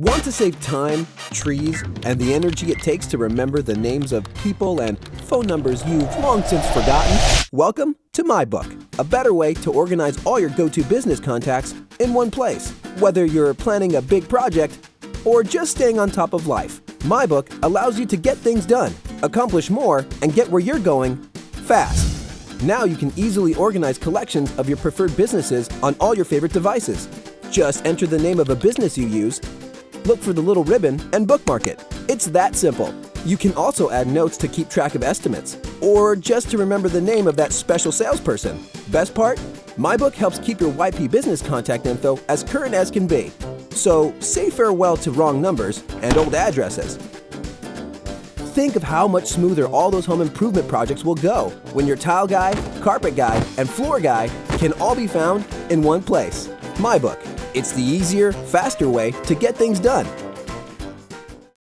Want to save time, trees, and the energy it takes to remember the names of people and phone numbers you've long since forgotten? Welcome to MyBook, a better way to organize all your go to business contacts in one place. Whether you're planning a big project or just staying on top of life, MyBook allows you to get things done, accomplish more, and get where you're going fast. Now you can easily organize collections of your preferred businesses on all your favorite devices. Just enter the name of a business you use look for the little ribbon, and bookmark it. It's that simple. You can also add notes to keep track of estimates, or just to remember the name of that special salesperson. Best part? MyBook helps keep your YP business contact info as current as can be. So say farewell to wrong numbers and old addresses. Think of how much smoother all those home improvement projects will go when your tile guy, carpet guy, and floor guy can all be found in one place. MyBook. It's the easier, faster way to get things done.